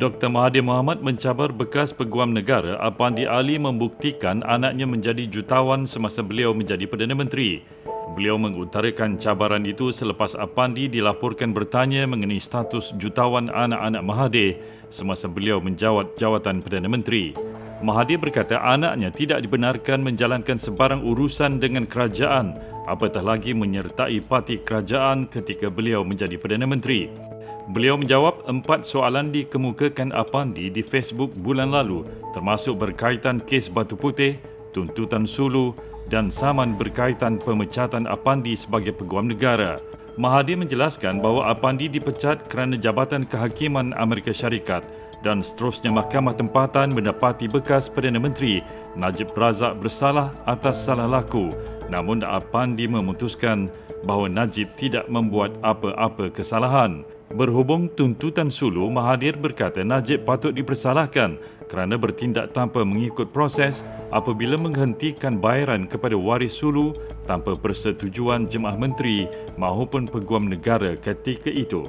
Dr. Mahathir Mohamad mencabar bekas peguam negara Apandi Ali membuktikan anaknya menjadi jutawan semasa beliau menjadi Perdana Menteri. Beliau mengutarakan cabaran itu selepas Apandi dilaporkan bertanya mengenai status jutawan anak-anak Mahathir semasa beliau menjawat jawatan Perdana Menteri. Mahathir berkata anaknya tidak dibenarkan menjalankan sebarang urusan dengan kerajaan apatah lagi menyertai parti kerajaan ketika beliau menjadi Perdana Menteri. Beliau menjawab empat soalan dikemukakan Apandi di Facebook bulan lalu termasuk berkaitan kes Batu Putih, tuntutan Sulu dan saman berkaitan pemecatan Apandi sebagai peguam negara. Mahathir menjelaskan bahawa Apandi dipecat kerana Jabatan Kehakiman Amerika Syarikat dan seterusnya Mahkamah Tempatan mendapati bekas Perdana Menteri Najib Razak bersalah atas salah laku namun Apandi memutuskan bahawa Najib tidak membuat apa-apa kesalahan. Berhubung tuntutan Sulu, Mahathir berkata Najib patut dipersalahkan kerana bertindak tanpa mengikut proses apabila menghentikan bayaran kepada waris Sulu tanpa persetujuan jemaah menteri maupun peguam negara ketika itu.